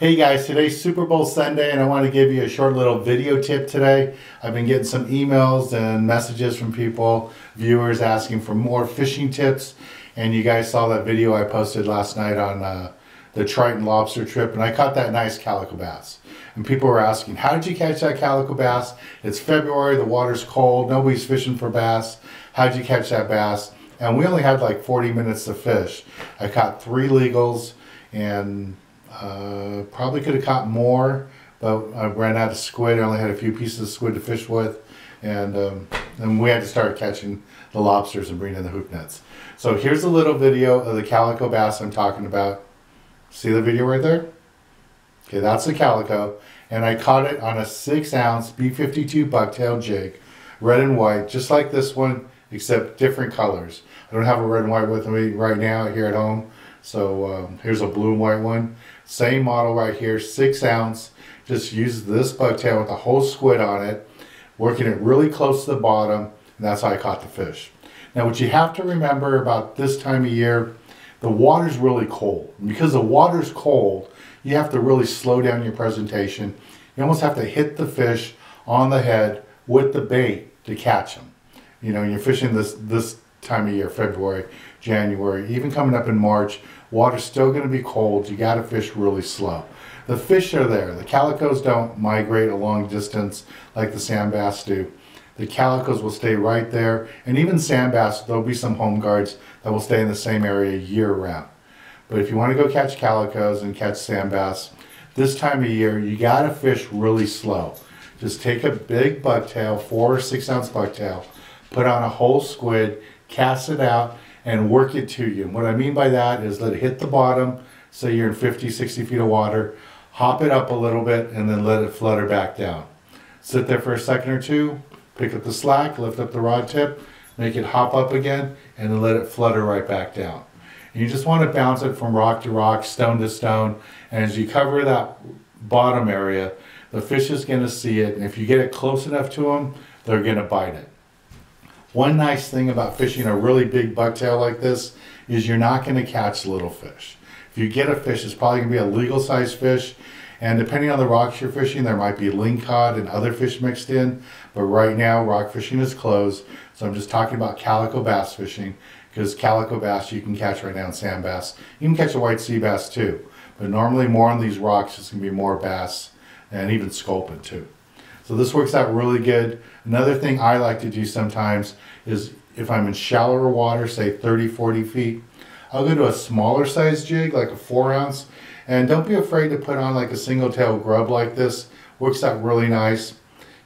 Hey guys, today's Super Bowl Sunday and I want to give you a short little video tip today. I've been getting some emails and messages from people, viewers asking for more fishing tips and you guys saw that video I posted last night on uh, the Triton lobster trip and I caught that nice calico bass. And people were asking, how did you catch that calico bass? It's February, the water's cold, nobody's fishing for bass. How'd you catch that bass? And we only had like 40 minutes to fish. I caught three legals and uh, probably could have caught more, but I ran out of squid. I only had a few pieces of squid to fish with, and um, then we had to start catching the lobsters and bringing in the hoop nets. So here's a little video of the calico bass I'm talking about. See the video right there? Okay, that's the calico, and I caught it on a six ounce B52 bucktail jig, red and white, just like this one, except different colors. I don't have a red and white with me right now here at home, so um, here's a blue and white one. Same model right here, six ounce. Just use this bucktail with a whole squid on it, working it really close to the bottom, and that's how I caught the fish. Now what you have to remember about this time of year, the water's really cold. And because the water's cold, you have to really slow down your presentation. You almost have to hit the fish on the head with the bait to catch them. You know, you're fishing this, this time of year, February, January, even coming up in March, water's still going to be cold. You got to fish really slow. The fish are there. The calicos don't migrate a long distance like the sand bass do. The calicos will stay right there, and even sand bass, there'll be some home guards that will stay in the same area year round. But if you want to go catch calicos and catch sand bass, this time of year, you got to fish really slow. Just take a big bucktail, four or six ounce bucktail, put on a whole squid, cast it out, and work it to you. And what I mean by that is let it hit the bottom, say you're in 50, 60 feet of water, hop it up a little bit, and then let it flutter back down. Sit there for a second or two, pick up the slack, lift up the rod tip, make it hop up again, and then let it flutter right back down. And you just want to bounce it from rock to rock, stone to stone, and as you cover that bottom area, the fish is going to see it, and if you get it close enough to them, they're going to bite it. One nice thing about fishing a really big bucktail like this is you're not going to catch little fish. If you get a fish, it's probably going to be a legal size fish. And depending on the rocks you're fishing, there might be lingcod and other fish mixed in. But right now, rock fishing is closed. So I'm just talking about calico bass fishing because calico bass you can catch right now in sand bass. You can catch a white sea bass too. But normally more on these rocks, it's going to be more bass and even sculpin too. So this works out really good. Another thing I like to do sometimes is if I'm in shallower water, say 30, 40 feet, I'll go to a smaller size jig, like a four ounce, and don't be afraid to put on like a single tail grub like this. Works out really nice.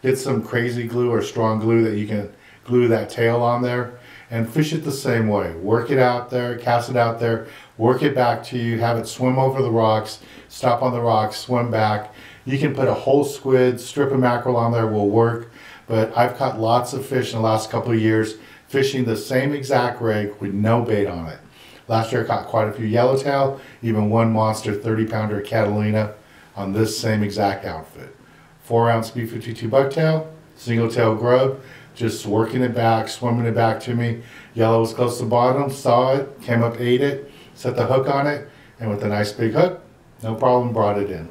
Get some crazy glue or strong glue that you can glue that tail on there and fish it the same way. Work it out there, cast it out there, work it back to you, have it swim over the rocks, stop on the rocks, swim back, you can put a whole squid, strip of mackerel on there will work, but I've caught lots of fish in the last couple of years fishing the same exact rig with no bait on it. Last year I caught quite a few yellowtail, even one monster 30 pounder Catalina on this same exact outfit. Four ounce B52 bucktail, single tail grub, just working it back, swimming it back to me. Yellow was close to the bottom, saw it, came up, ate it, set the hook on it, and with a nice big hook, no problem, brought it in.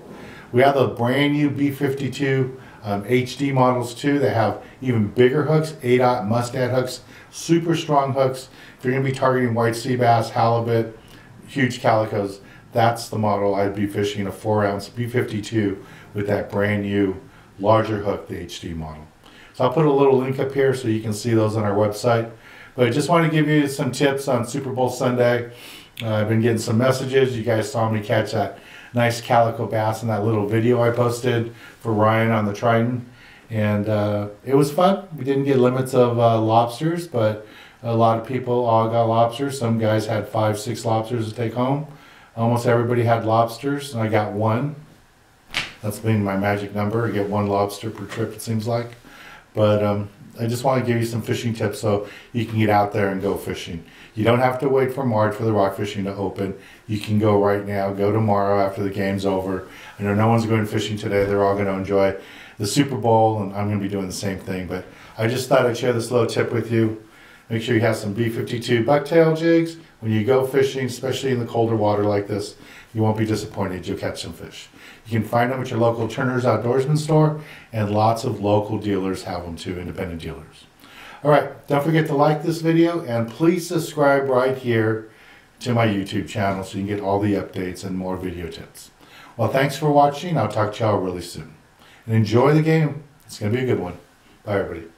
We have the brand new B52 um, HD models too that have even bigger hooks, ADOT mustad hooks, super strong hooks. If you're to be targeting white sea bass, halibut, huge calicos, that's the model I'd be fishing a 4 ounce B52 with that brand new larger hook, the HD model. So I'll put a little link up here so you can see those on our website. But I just want to give you some tips on Super Bowl Sunday. Uh, I've been getting some messages. You guys saw me catch that nice calico bass in that little video I posted for Ryan on the Triton. And uh, it was fun. We didn't get limits of uh, lobsters, but a lot of people all got lobsters. Some guys had five, six lobsters to take home. Almost everybody had lobsters, and I got one. That's been my magic number. I get one lobster per trip, it seems like. But um, I just want to give you some fishing tips so you can get out there and go fishing. You don't have to wait for March for the rock fishing to open. You can go right now, go tomorrow after the game's over. I know no one's going fishing today. They're all going to enjoy the Super Bowl, and I'm going to be doing the same thing. But I just thought I'd share this little tip with you. Make sure you have some B-52 bucktail jigs when you go fishing, especially in the colder water like this. You won't be disappointed. You'll catch some fish. You can find them at your local Turner's Outdoorsman store, and lots of local dealers have them too, independent dealers. All right, don't forget to like this video and please subscribe right here to my YouTube channel so you can get all the updates and more video tips. Well, thanks for watching. I'll talk to y'all really soon. And enjoy the game. It's going to be a good one. Bye, everybody.